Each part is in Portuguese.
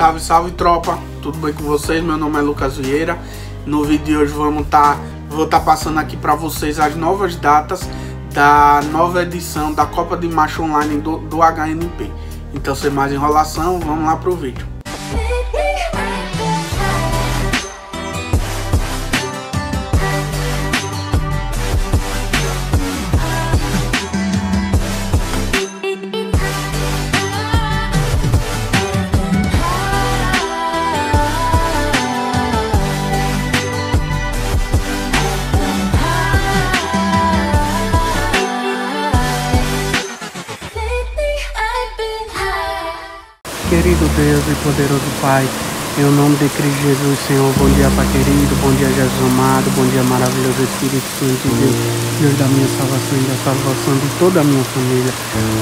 Salve, salve tropa, tudo bem com vocês? Meu nome é Lucas Vieira. No vídeo de hoje vamos tá, vou estar tá passando aqui para vocês as novas datas da nova edição da Copa de Macho Online do, do HNP. Então, sem mais enrolação, vamos lá pro vídeo. E poderoso Pai, em nome de Cristo Jesus, Senhor, bom dia, Pai querido, bom dia, Jesus amado, bom dia, maravilhoso Espírito Santo de Deus, Deus da minha salvação e da salvação de toda a minha família.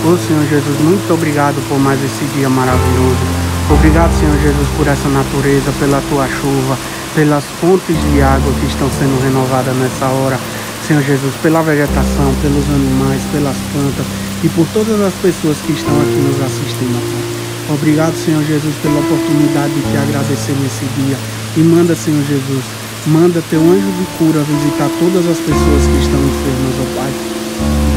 Ô Senhor Jesus, muito obrigado por mais esse dia maravilhoso. Obrigado, Senhor Jesus, por essa natureza, pela tua chuva, pelas fontes de água que estão sendo renovadas nessa hora. Senhor Jesus, pela vegetação, pelos animais, pelas plantas e por todas as pessoas que estão aqui nos assistindo, Pai. Obrigado, Senhor Jesus, pela oportunidade de te agradecer nesse dia. E manda, Senhor Jesus, manda teu anjo de cura visitar todas as pessoas que estão enfermas, ó Pai.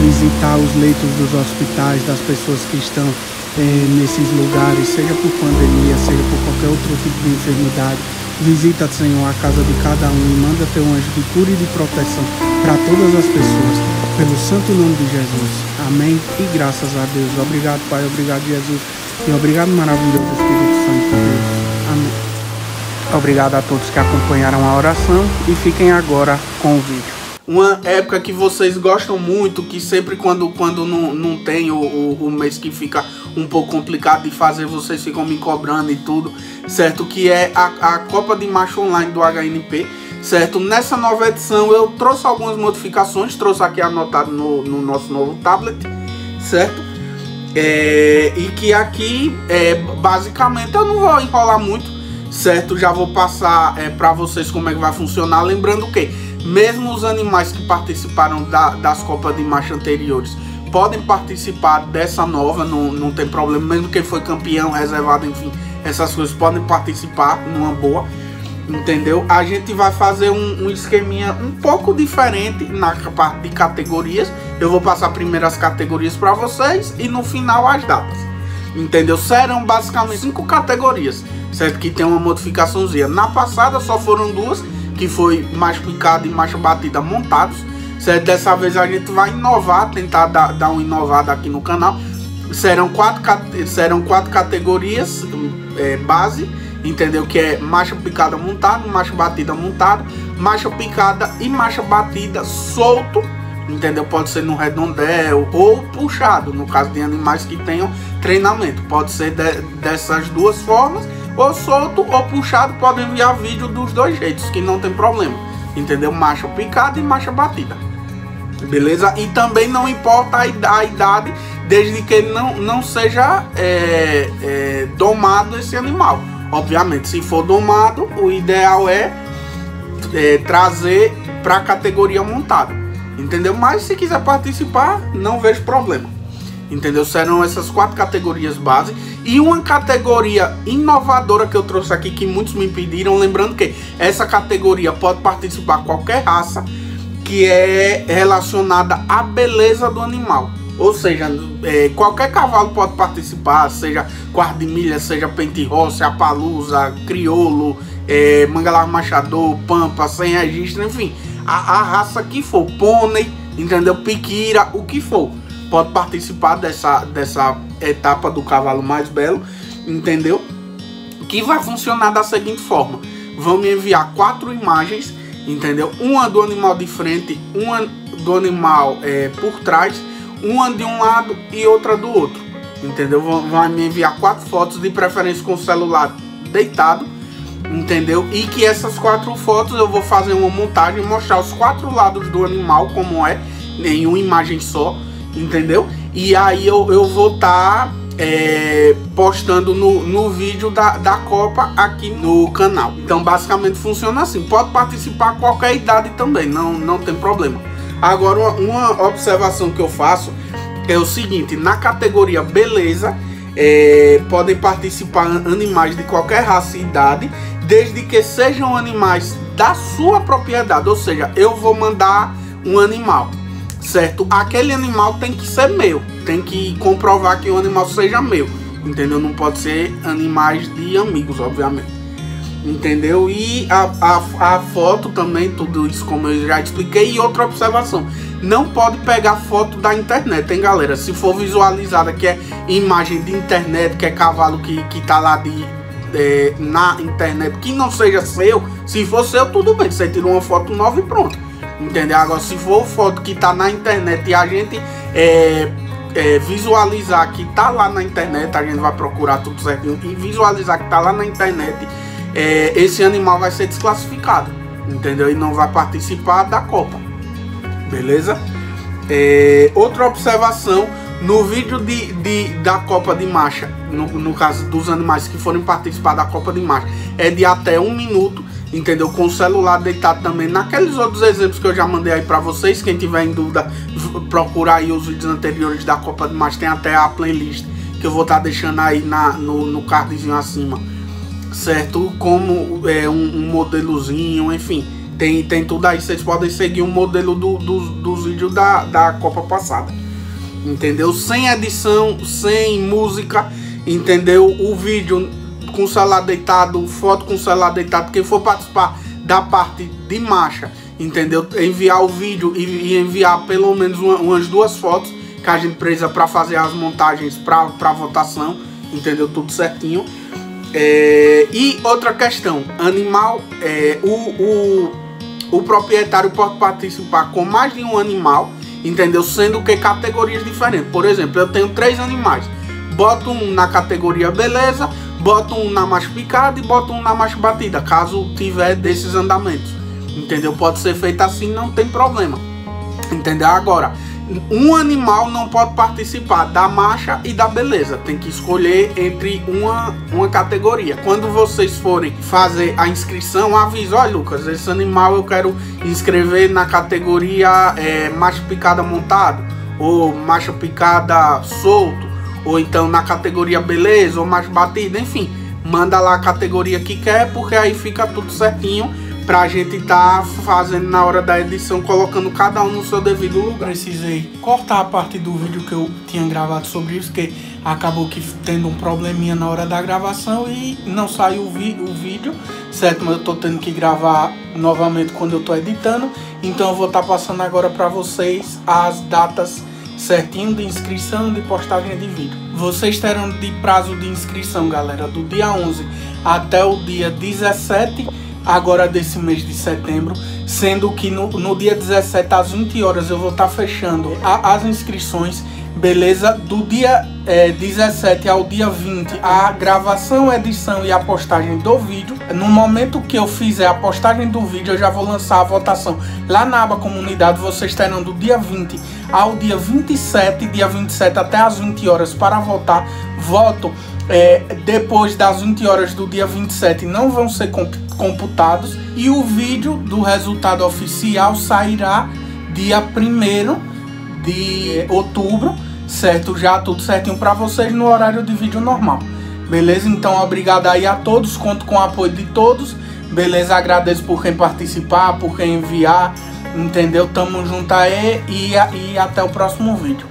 Visitar os leitos dos hospitais, das pessoas que estão eh, nesses lugares, seja por pandemia, seja por qualquer outro tipo de enfermidade. Visita, Senhor, a casa de cada um e manda teu anjo de cura e de proteção para todas as pessoas, pelo santo nome de Jesus. Amém. E graças a Deus. Obrigado, Pai. Obrigado, Jesus e obrigado, maravilhoso Espírito Santo de Deus. Amém. Obrigado a todos que acompanharam a oração e fiquem agora com o vídeo. Uma época que vocês gostam muito, que sempre quando, quando não, não tem o, o, o mês que fica um pouco complicado de fazer, vocês ficam me cobrando e tudo, certo? Que é a, a Copa de Macho Online do HNP, certo? Nessa nova edição eu trouxe algumas modificações, trouxe aqui anotado no, no nosso novo tablet, certo? É, e que aqui, é, basicamente, eu não vou enrolar muito, certo? Já vou passar é, para vocês como é que vai funcionar. Lembrando que, mesmo os animais que participaram da, das Copas de Marcha anteriores podem participar dessa nova, não, não tem problema. Mesmo quem foi campeão, reservado, enfim, essas coisas podem participar numa boa entendeu? A gente vai fazer um, um, esqueminha um pouco diferente na parte de categorias. Eu vou passar primeiro as categorias para vocês e no final as datas, entendeu? Serão basicamente cinco categorias, certo? Que tem uma modificaçãozinha. Na passada só foram duas, que foi mais picada e mais batida montados, certo? Dessa vez a gente vai inovar, tentar dar, dar uma inovada aqui no canal. Serão quatro, serão quatro categorias é, base entendeu? Que é marcha picada montada, marcha batida montada, marcha picada e marcha batida solto, entendeu? Pode ser no redondel ou puxado, no caso de animais que tenham treinamento. Pode ser de, dessas duas formas, ou solto ou puxado, pode enviar vídeo dos dois jeitos, que não tem problema, entendeu? Marcha picada e marcha batida. Beleza? E também não importa a idade, desde que não, não seja é, é, domado esse animal. Obviamente, se for domado, o ideal é, é trazer para a categoria montada. Entendeu? Mas se quiser participar, não vejo problema. Entendeu? Serão essas quatro categorias base e uma categoria inovadora que eu trouxe aqui que muitos me pediram, lembrando que essa categoria pode participar qualquer raça que é relacionada à beleza do animal. Ou seja, é, qualquer cavalo pode participar, seja quarto de milha, seja pente roça, apalusa, crioulo, é, mangalar machador, pampa, sem registro, enfim, a, a, raça que for, pônei, entendeu? Piquira, o que for, pode participar dessa, dessa etapa do cavalo mais belo, entendeu? Que vai funcionar da seguinte forma: vão me enviar quatro imagens, entendeu? Uma do animal de frente, uma do animal é, por trás uma de um lado e outra do outro. Entendeu? Vai me enviar quatro fotos, de preferência com o celular deitado. Entendeu? E que essas quatro fotos eu vou fazer uma montagem, mostrar os quatro lados do animal, como é, em uma imagem só. Entendeu? E aí eu, eu vou estar tá, é, postando no, no vídeo da, da Copa aqui no canal. Então basicamente funciona assim. Pode participar qualquer idade também, não, não tem problema. Agora, uma, uma observação que eu faço é o seguinte: na categoria beleza, É, podem participar animais de qualquer raça e idade, desde que sejam animais da sua propriedade. Ou seja, eu vou mandar um animal, certo? Aquele animal tem que ser meu, tem que comprovar que o animal seja meu, entendeu? Não pode ser animais de amigos, obviamente entendeu? E a, a, a foto também, tudo isso como eu já expliquei. E outra observação, não pode pegar foto da internet, hein galera? Se for visualizada que é imagem de internet, que é cavalo que, que tá lá de, é, na internet, que não seja seu, se for seu, tudo bem, você tira uma foto nova e pronto. Entendeu? Agora, se for foto que tá na internet e a gente é, é, visualizar que tá lá na internet, a gente vai procurar tudo certinho e visualizar que tá lá na internet é, esse animal vai ser desclassificado, entendeu? E não vai participar da Copa, beleza? É, outra observação, no vídeo de, de, da Copa de Marcha, no, no caso dos animais que forem participar da Copa de Marcha, é de até um minuto, entendeu? Com o celular deitado também. Naqueles outros exemplos que eu já mandei aí para vocês, quem tiver em dúvida, procurar aí os vídeos anteriores da Copa de Marcha, tem até a playlist que eu vou estar tá deixando aí na, no, no cardzinho acima certo? Como é, um, um, modelozinho, enfim. Tem, tem tudo aí. Vocês podem seguir um modelo do, do, dos vídeos da, da Copa passada. Entendeu? Sem edição, sem música, entendeu? O vídeo com o celular deitado, foto com o celular deitado. Quem for participar da parte de marcha, entendeu? Enviar o vídeo e, e enviar pelo menos uma, umas duas fotos que a gente precisa para fazer as montagens para votação, entendeu? Tudo certinho. É, e outra questão, animal, é, o, o, o proprietário pode participar com mais de um animal, entendeu? Sendo que categorias diferentes. Por exemplo, eu tenho três animais. Boto um na categoria beleza, boto um na macho picada e boto um na macho batida, caso tiver desses andamentos. Entendeu? Pode ser feito assim, não tem problema. Entendeu? Agora, um animal não pode participar da marcha e da beleza. Tem que escolher entre uma, uma categoria. Quando vocês forem fazer a inscrição, avisa, olha Lucas, esse animal eu quero inscrever na categoria é, macho picada montado, ou macho picada solto, ou então na categoria beleza, ou macho batido, enfim. Manda lá a categoria que quer, porque aí fica tudo certinho pra gente tá fazendo na hora da edição, colocando cada um no seu devido lugar. Precisei cortar a parte do vídeo que eu tinha gravado sobre isso, que acabou que tendo um probleminha na hora da gravação e não saiu o, o vídeo, certo? Mas eu tô tendo que gravar novamente quando eu tô editando, então eu vou estar tá passando agora para vocês as datas certinho de inscrição de postagem de vídeo. Vocês terão de prazo de inscrição, galera, do dia 11 até o dia 17 agora desse mês de setembro, sendo que no, no dia 17 às 20 horas eu vou estar tá fechando a, as inscrições, beleza? Do dia é, 17 ao dia 20, a gravação, edição e a postagem do vídeo. No momento que eu fizer a postagem do vídeo, eu já vou lançar a votação lá na aba comunidade. Vocês terão do dia 20 ao dia 27, dia 27 até às 20 horas para votar. Voto é, depois das 20 horas do dia 27 não vão ser computados e o vídeo do resultado oficial sairá dia 1 de outubro, certo? Já tudo certinho para vocês no horário de vídeo normal. Beleza? Então, obrigado aí a todos, conto com o apoio de todos. Beleza? Agradeço por quem participar, por quem enviar, entendeu? Tamo junto aí e, e até o próximo vídeo.